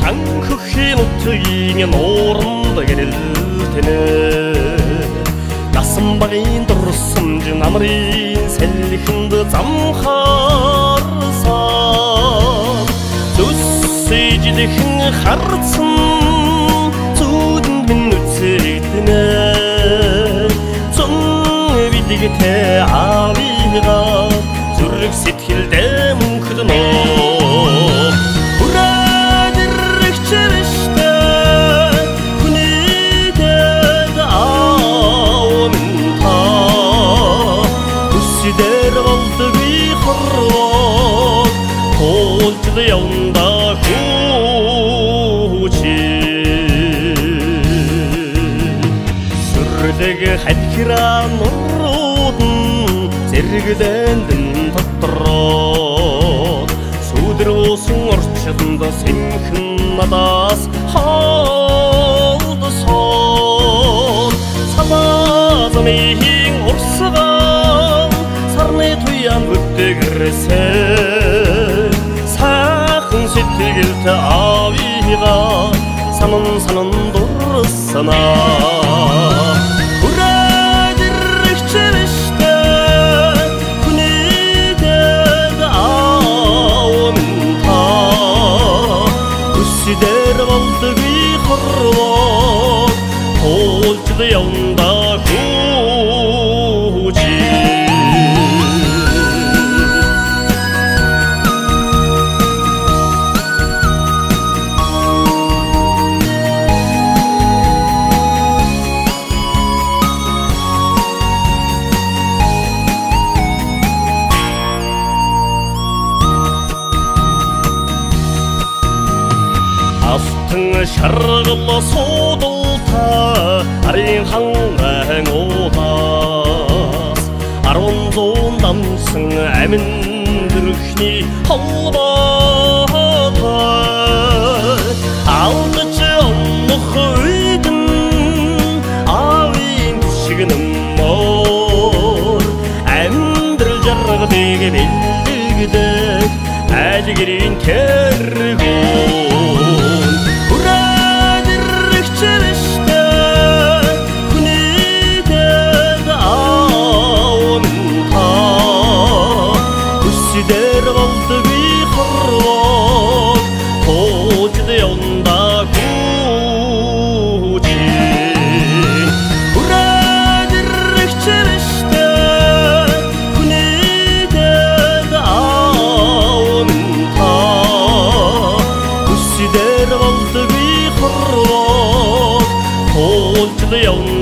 ханхөхийн утгийн нууранд гэрэлтэнэ. Насан багын дурсамж намрын салхинд замхаарсан Зүсэжлэхэн харцсан зүудэнд минь үцэгдэнэ. Цун бидэгтэй аавыгаа зүрх сэтгэлдээ болдгүй хорвоо Туулжл явнда хүчи Сүрлэг хадхира нурууд зэрэглэндэн дотроо Сүдэр уусан орчинд сэмхэн надаас хаалдсан Салаазмийн урсган сарны туян бүтгэрсэн Сайхан сэтгэлт авига санан санан дурсанаа аавмэнта Хүсдэр болдгүй хорвоо Туулжд явнда шаргал суудалта арын ханган удаас Арван зуун дамсан амин дөрөхний холбоотой. Алдаж онох үйдэн аавын шиг нөмөр Амьдрал жаргалыг бэлдэгдэг ажгэрийн тэргүү дээр болдгийн хорвол хоочд юмда гүүжи Хүрээд ирчихвэштэй хүнийдэд аавн та. Хүсидээр болдгийн хорвол хоочд юмда